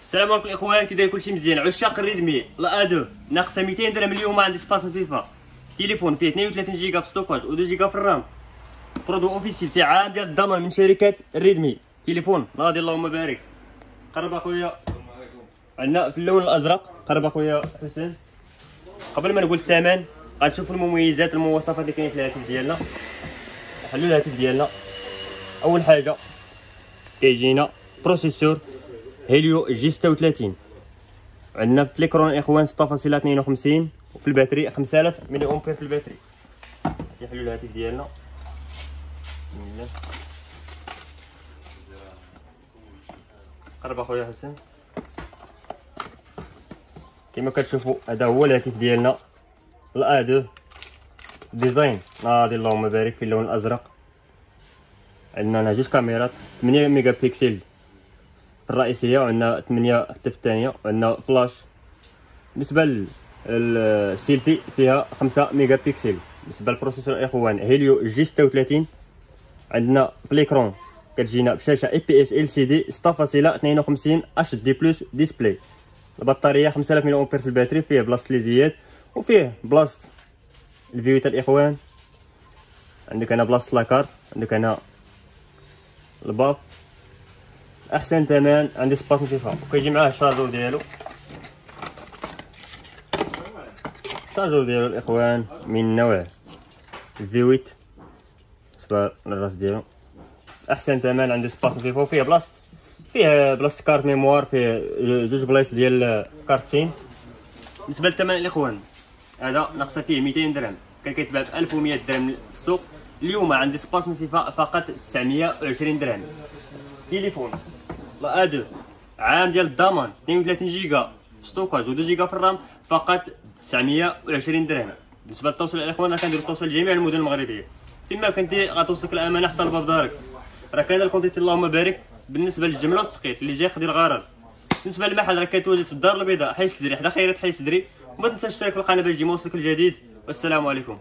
السلام عليكم الاخوان كي داير كلشي مزيان. عشاق الريدمي لا A deux ناقصة 200 درهم اليوم عندي سباس فيفا. تليفون فيه 32 جيجا في stockage و 2 جيجا في ال RAM. produit officiel في عام ديال الضمان من شركة الريدمي. تليفون ناضي اللهم بارك. قرب أخويا. عندنا في اللون الأزرق. قرب أخويا حسين. قبل ما نقول الثمن غنشوفوا المميزات المواصفات اللي كاين في الهاتف ديالنا. نحلوا الهاتف ديالنا. أول حاجة كيجينا processeur Helio G 36 عندنا في l'écran إخوان 6.52 وفي ال batterie 5000 ملي أمبير في ال batterie. نحلوا الهاتف ديالنا. قرب أخويا حسن. كما كتشوفوا هذا هو الهاتف ديالنا. ال A2 design. ناضي اللهم بارك في اللون الأزرق. عندنا هنا جوج كاميرات 8 ميجا بيكسل الرئيسية وعندنا 8 حتى في الثانية وعندنا فلاش. بالنسبة للسيلفي فيها 5 ميجا بيكسل بالنسبة لل processeur الاخوان Helio G 36 عندنا في l'écran كتجينا بشاشة إي بي إس إل سي دي 6.52 HD plus display البطارية 5000 ملي أمبير في ال batterie فيه بلاصه ليزيات وفيه بلاصه الفيوتا الاخوان عندك هنا بلاصه لاكار عندك هنا الباب أحسن ثمن عندي سباس فيفا وكيجي معاه الشارجور ديالو. الشارجور ديالو الإخوان من نوع في 8 بالنسبة للراس ديالو. أحسن ثمن عندي سباس فيفا فيه بلاصه فيه بلاصه كارت ميموار. فيه جوج بلايص ديال كارتين. بالنسبة للثمن الإخوان هذا ناقصة فيه 200 درهم. كان كيتباع ب 1100 درهم في السوق. اليوم عندي سباس فقط 920 درهم. تليفون. لا A deux عام ديال الضمان 32 جيجا. stockage و 2 جيجا في ال RAM فقط 920 درهم. بالنسبة للتوصيل الاخوان كندير التوصيل لجميع المدن المغربية. فيما كنتي غتوصلك الأمانة حتى لباب دارك. راه كاين الكونتيت اللهم بارك. بالنسبة للجملة والتسقيط اللي جاي يقضي الغرض. بالنسبة للمحل راه كيتواجد في الدار البيضاء. حي سدري حدا خيرات حي سدري وما تنساش تشترك في القناة باش يجي موصلك الجديد. والسلام عليكم.